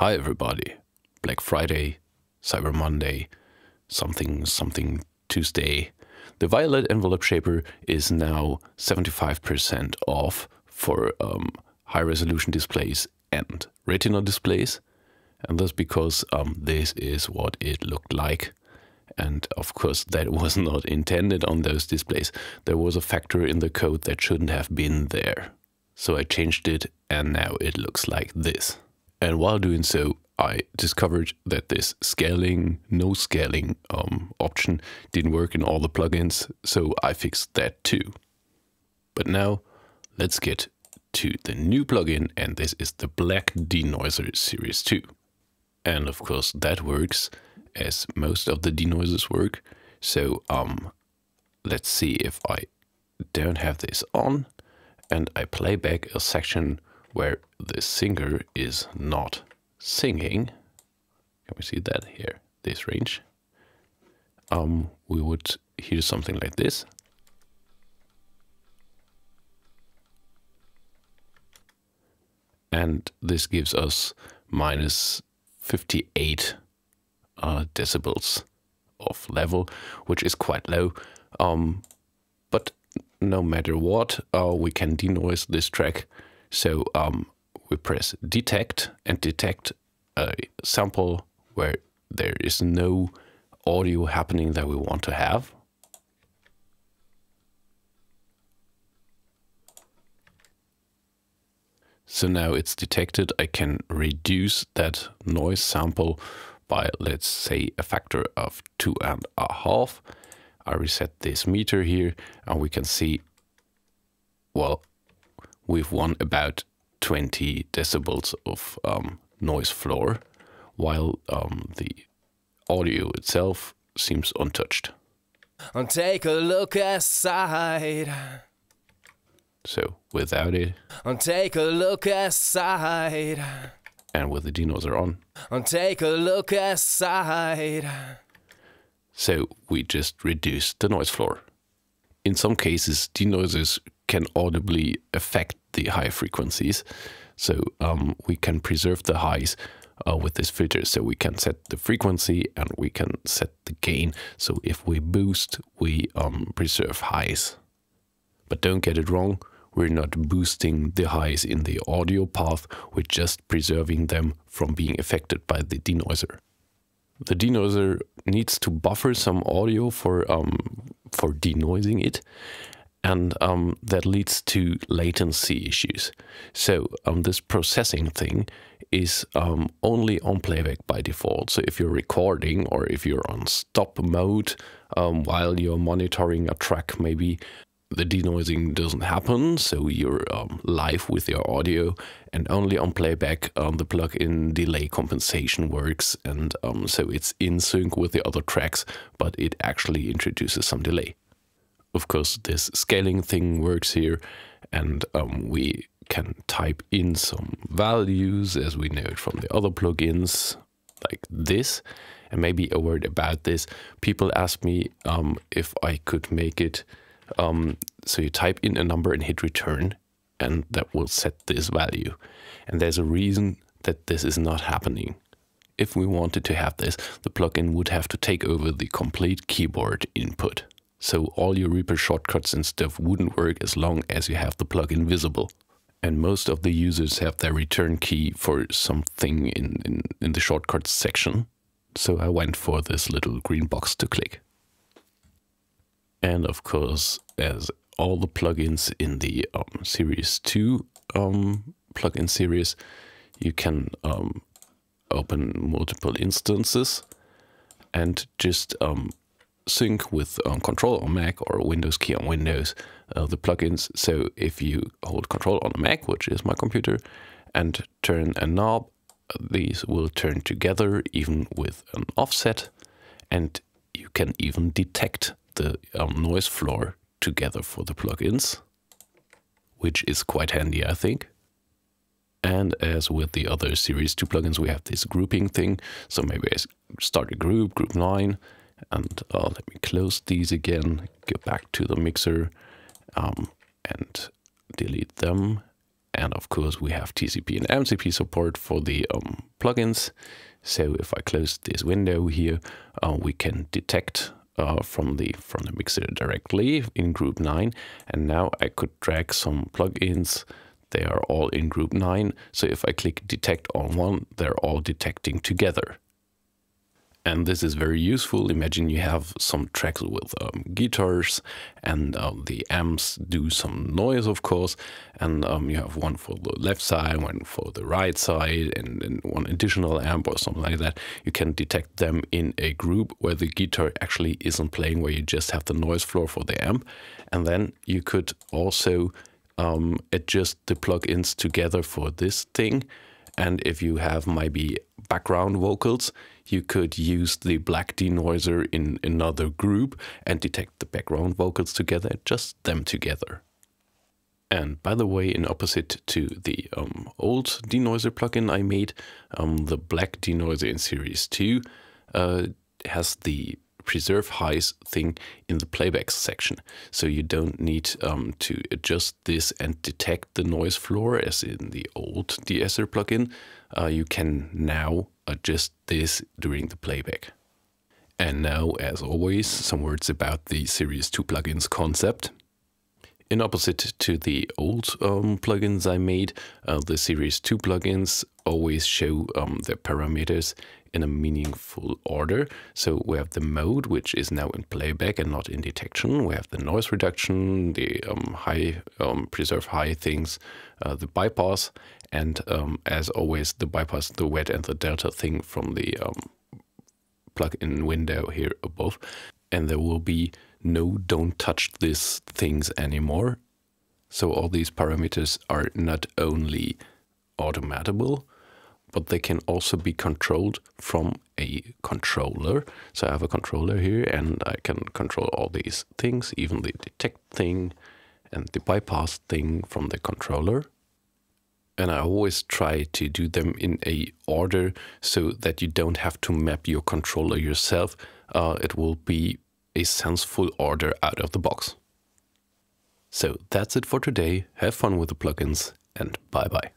Hi everybody. Black Friday, Cyber Monday, something something Tuesday. The violet envelope shaper is now 75% off for um, high resolution displays and retina displays. And that's because um, this is what it looked like. And of course, that was not intended on those displays. There was a factor in the code that shouldn't have been there. So I changed it, and now it looks like this. And while doing so, I discovered that this scaling, no scaling um, option didn't work in all the plugins, so I fixed that too. But now let's get to the new plugin, and this is the Black Denoiser Series 2. And of course, that works as most of the denoisers work. So um, let's see if I don't have this on and I play back a section where the singer is not singing. Can we see that here? This range. Um, we would hear something like this. And this gives us minus 58 uh, decibels of level, which is quite low. Um, but no matter what, uh, we can denoise this track. So um, we press detect and detect a sample where there is no audio happening that we want to have. So now it's detected, I can reduce that noise sample by, let's say, a factor of two and a half. I reset this meter here and we can see, well, we've won about 20 decibels of um, noise floor, while um, the audio itself seems untouched. And take a look aside. So without it. And take a look aside. And with the denoiser on. And take a look aside. So we just reduce the noise floor. In some cases, denoisers can audibly affect the high frequencies. So um, we can preserve the highs uh, with this filter. So we can set the frequency and we can set the gain. So if we boost, we um, preserve highs. But don't get it wrong, we're not boosting the highs in the audio path, we're just preserving them from being affected by the denoiser. The denoiser needs to buffer some audio for um, for denoising it, and um, that leads to latency issues. So um, this processing thing is um, only on playback by default. So if you're recording or if you're on stop mode um, while you're monitoring a track, maybe the denoising doesn't happen, so you're um, live with your audio, and only on playback um, the plugin delay compensation works, and so it's in sync with the other tracks, but it actually introduces some delay. Of course, this scaling thing works here, and um, we can type in some values as we know it from the other plugins, like this. And maybe a word about this. People ask me um, if I could make it um, so you type in a number and hit return, and that will set this value. And there's a reason that this is not happening. If we wanted to have this, the plugin would have to take over the complete keyboard input. So all your Reaper shortcuts and stuff wouldn't work as long as you have the plugin visible. And most of the users have their return key for something in, in, in the shortcuts section. So I went for this little green box to click. And of course, as all the plugins in the um, Series 2 um, plugin series, you can um, open multiple instances and just um, sync with um, Control on Mac or Windows key on Windows uh, the plugins. So if you hold Control on a Mac, which is my computer, and turn a knob, these will turn together even with an offset, and you can even detect the um, noise floor together for the plugins, which is quite handy, I think. And as with the other Series 2 plugins, we have this grouping thing. So maybe I start a group, group 9, and uh, let me close these again, go back to the mixer, um, and delete them. And of course, we have TCP and MCP support for the um, plugins. So if I close this window here, uh, we can detect uh, from the from the mixer directly in group 9 and now I could drag some plugins they are all in group 9 so if I click detect on one they're all detecting together and this is very useful. Imagine you have some tracks with um, guitars and uh, the amps do some noise, of course. And um, you have one for the left side, one for the right side, and, and one additional amp or something like that. You can detect them in a group where the guitar actually isn't playing, where you just have the noise floor for the amp. And then you could also um, adjust the plugins together for this thing. And if you have maybe background vocals, you could use the black denoiser in another group and detect the background vocals together, just them together. And by the way, in opposite to the um, old denoiser plugin I made, um, the black denoiser in Series 2 uh, has the preserve highs thing in the playback section. So you don't need um, to adjust this and detect the noise floor as in the old de-esser plugin. Uh, you can now adjust this during the playback. And now, as always, some words about the Series 2 plugins concept. In opposite to the old um, plugins I made, uh, the Series 2 plugins always show um, their parameters in a meaningful order. So we have the mode, which is now in playback and not in detection. We have the noise reduction, the um, high um, preserve high things, uh, the bypass, and um, as always, the bypass, the wet and the delta thing from the um, plug-in window here above. And there will be no don't touch these things anymore. So all these parameters are not only automatable, but they can also be controlled from a controller. So I have a controller here and I can control all these things, even the detect thing and the bypass thing from the controller. And I always try to do them in a order so that you don't have to map your controller yourself. Uh, it will be a senseful order out of the box. So that's it for today. Have fun with the plugins and bye bye.